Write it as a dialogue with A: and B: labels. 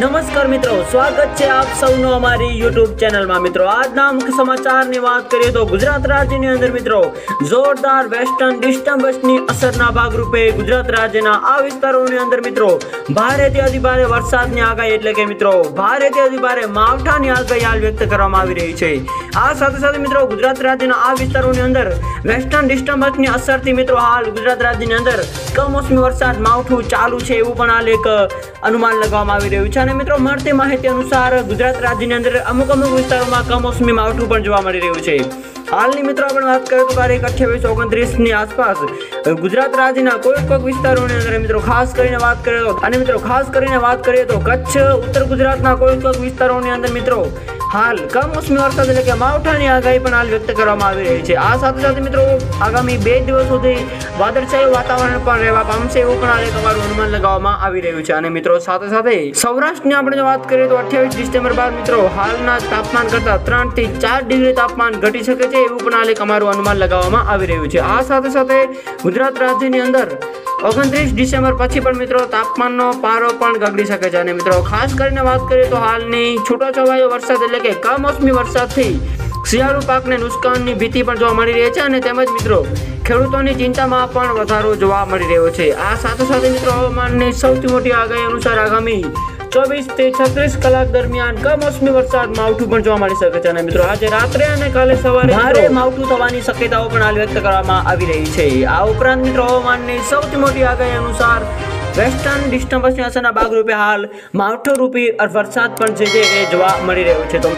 A: નમસ્કાર મિત્રો, સ્વાગત છે આપ સૌનો અમારી યુટ્યુબ ચેનલમાં. મિત્રો, આજના મુખ્ય સમાચારની વાત કરીએ તો ગુજરાત રાજ્યની અંદર મિત્રો, જોરદાર વેસ્ટર્ન ડિસ્ટર્બન્સની અસરના ભાગરૂપે ગુજરાત રાજ્યના આ વિસ્તારોની અંદર મિત્રો, ભારેથી અતિભારે વરસાદની આગાહી એટલે કે મિત્રો, ભારેથી અતિભારે માવઠાની આગાહી હાલ વ્યક્ત કરવામાં આવી રહી છે. આ સાથે સાથે મિત્રો, ગુજરાત રાજ્યના આ વિસ્તારોની અંદર વેસ્ટર્ન ડિસ્ટર્બન્સની અસરથી મિત્રો હાલ ગુજરાત રાજ્યની અંદર કમોસમી વરસાદ, માવઠું ચાલુ છે એવું પણ હાલ એક અનુમાન લગાવવામાં આવી રહ્યું છે. અને મિત્રો, મળતી માહિતી અનુસાર ગુજરાત રાજ્યની અંદર અમુક અમુક વિસ્તારોમાં કમોસમી માવઠું પણ જોવા મળી રહ્યું છે. હાલની મિત્રો, આપણે વાત કરીએ તો તારીખ અઠ્યાવીસ ઓગણત્રીસની આસપાસ ગુજરાત રાજ્યના કોઈ કોઈક વિસ્તારોની અંદર મિત્રો, ખાસ કરીને વાત કરીએ તો અને મિત્રો, ખાસ કરીને વાત કરીએ તો કચ્છ, ઉત્તર ગુજરાતના કોઈ કોઈક વિસ્તારોની અંદર મિત્રો હાલ કમોસમી વરસાદ એટલે કે માવઠાની આગાહી પણ હાલ વ્યક્ત કરવામાં આવી રહી છે. આ સાથે સાથે મિત્રો, આગામી બે દિવસ સુધી વાદળછાયું વાતાવરણ પણ રહેવા પામશે એવું પણ હાલ અમારું અનુમાન લગાવવામાં આવી રહ્યું છે. અને મિત્રો, સાથે સાથે સૌરાષ્ટ્રની આપણે વાત કરીએ તો અઠ્યાવીસ ડિસેમ્બર બાદ મિત્રો, હાલના તાપમાન કરતા ત્રણથી ચાર ડિગ્રી તાપમાન ઘટી શકે છે એવું પણ એક અમારું અનુમાન લગાવવામાં આવી રહ્યું છે. આ સાથે સાથે ગુજરાત રાજ્યની અંદર ઓગણત્રીસ ડિસેમ્બર પછી પણ મિત્રો, તાપમાનનો પારો પણ ગગડી શકે છે. અને મિત્રો, ખાસ કરીને વાત કરીએ તો હાલની છૂટોછવાયો વરસાદ એટલે કે કમોસમી વરસાદથી શિયાળુ પાકને નુકસાનની ભીતિ પણ જોવા મળી રહી છે અને તેમજ મિત્રો ખેડૂતોની ચિંતામાં પણ વધારો જોવા મળી રહ્યો છે. આ સાથે સાથે મિત્રો હવામાનની સૌથી મોટી આગાહી અનુસાર આગામી ચોવીસથી છત્રીસ કલાક દરમિયાન કમોસમી વરસાદ માવઠું પણ જોવા મળી શકે છે. અને મિત્રો આજે રાત્રે અને કાલે સવારે ભારે માવઠું થવાની શક્યતાઓ પણ હાલ વ્યક્ત કરવામાં આવી રહી છે. આ ઉપરાંત મિત્રો હવામાનની સૌથી મોટી આગાહી અનુસાર વેસ્ટર્ન ડિસ્ટર્બન્સની અસરના ભાગરૂપે હાલ માવઠું રૂપી વરસાદ પણ જે એ જોવા મળી રહ્યો છે. તો